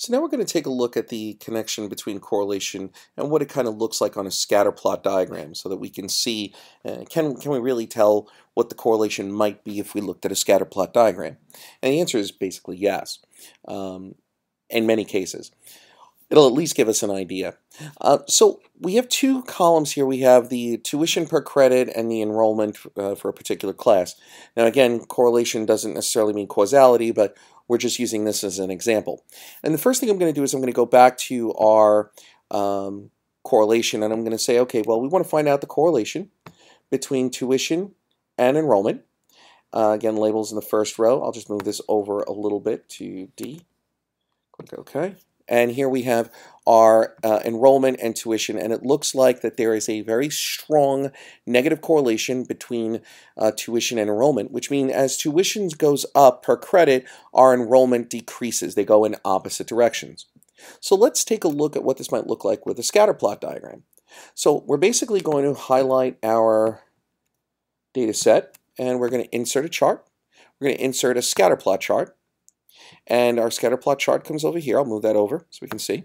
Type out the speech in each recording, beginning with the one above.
So now we're going to take a look at the connection between correlation and what it kind of looks like on a scatter plot diagram so that we can see, uh, can, can we really tell what the correlation might be if we looked at a scatter plot diagram? And the answer is basically yes, um, in many cases. It'll at least give us an idea. Uh, so we have two columns here. We have the tuition per credit and the enrollment uh, for a particular class. Now again, correlation doesn't necessarily mean causality, but we're just using this as an example. And the first thing I'm going to do is I'm going to go back to our um, correlation and I'm going to say, okay, well, we want to find out the correlation between tuition and enrollment. Uh, again, labels in the first row. I'll just move this over a little bit to D. Click OK. And here we have our uh, enrollment and tuition, and it looks like that there is a very strong negative correlation between uh, tuition and enrollment, which means as tuition goes up per credit, our enrollment decreases. They go in opposite directions. So let's take a look at what this might look like with a scatter plot diagram. So we're basically going to highlight our data set, and we're going to insert a chart. We're going to insert a scatter plot chart. And our scatter plot chart comes over here. I'll move that over so we can see.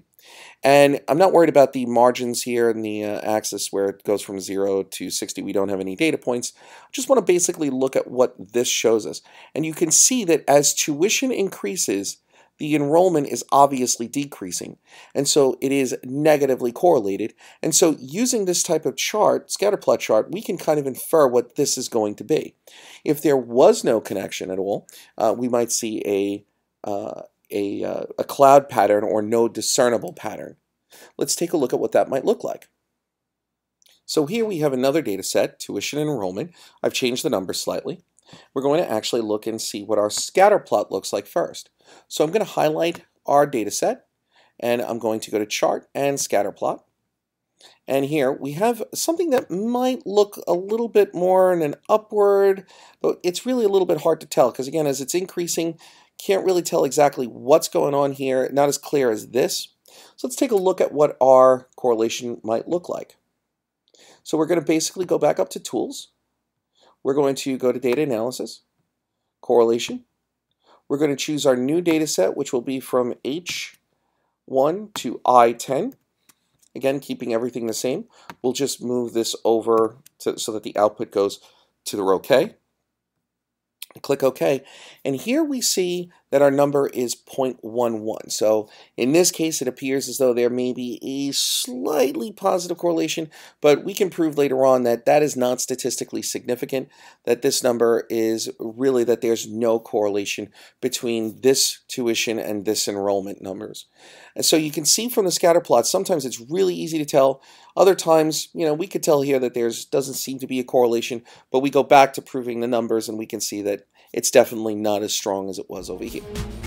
And I'm not worried about the margins here in the uh, axis where it goes from 0 to 60. We don't have any data points. I just want to basically look at what this shows us. And you can see that as tuition increases, the enrollment is obviously decreasing. And so it is negatively correlated. And so using this type of chart, scatter plot chart, we can kind of infer what this is going to be. If there was no connection at all, uh, we might see a a, uh, a cloud pattern or no discernible pattern. Let's take a look at what that might look like. So here we have another data set, tuition enrollment. I've changed the numbers slightly. We're going to actually look and see what our scatter plot looks like first. So I'm going to highlight our data set and I'm going to go to chart and scatter plot. And here we have something that might look a little bit more in an upward, but it's really a little bit hard to tell because again, as it's increasing, can't really tell exactly what's going on here, not as clear as this. So let's take a look at what our correlation might look like. So we're going to basically go back up to Tools. We're going to go to Data Analysis, Correlation. We're going to choose our new data set, which will be from H1 to I10. Again, keeping everything the same. We'll just move this over to, so that the output goes to the row K click OK. And here we see that our number is 0.11. So in this case, it appears as though there may be a slightly positive correlation, but we can prove later on that that is not statistically significant, that this number is really that there's no correlation between this tuition and this enrollment numbers. And so you can see from the scatter plot, sometimes it's really easy to tell. Other times, you know, we could tell here that there's doesn't seem to be a correlation, but we go back to proving the numbers and we can see that it's definitely not as strong as it was over here. Thank you.